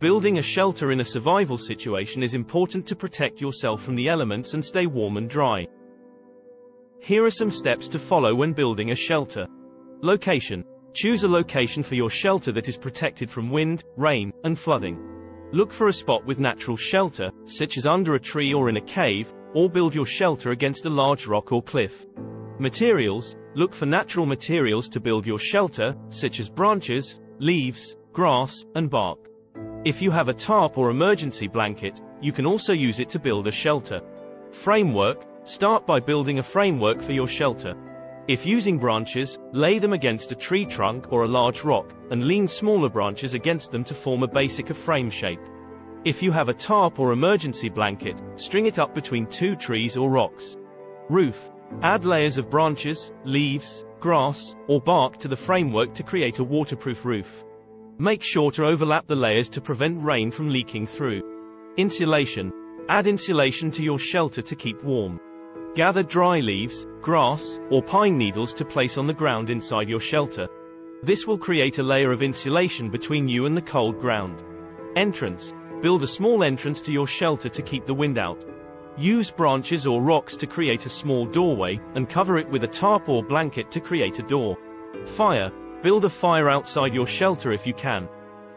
Building a shelter in a survival situation is important to protect yourself from the elements and stay warm and dry. Here are some steps to follow when building a shelter. Location. Choose a location for your shelter that is protected from wind, rain, and flooding. Look for a spot with natural shelter, such as under a tree or in a cave, or build your shelter against a large rock or cliff. Materials. Look for natural materials to build your shelter, such as branches, leaves, grass, and bark. If you have a tarp or emergency blanket, you can also use it to build a shelter. Framework. Start by building a framework for your shelter. If using branches, lay them against a tree trunk or a large rock, and lean smaller branches against them to form a basic frame shape. If you have a tarp or emergency blanket, string it up between two trees or rocks. Roof. Add layers of branches, leaves, grass, or bark to the framework to create a waterproof roof. Make sure to overlap the layers to prevent rain from leaking through. Insulation. Add insulation to your shelter to keep warm. Gather dry leaves, grass, or pine needles to place on the ground inside your shelter. This will create a layer of insulation between you and the cold ground. Entrance. Build a small entrance to your shelter to keep the wind out. Use branches or rocks to create a small doorway, and cover it with a tarp or blanket to create a door. Fire. Build a fire outside your shelter if you can.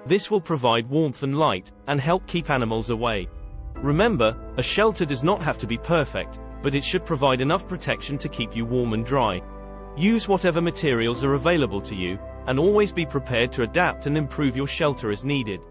This will provide warmth and light, and help keep animals away. Remember, a shelter does not have to be perfect, but it should provide enough protection to keep you warm and dry. Use whatever materials are available to you, and always be prepared to adapt and improve your shelter as needed.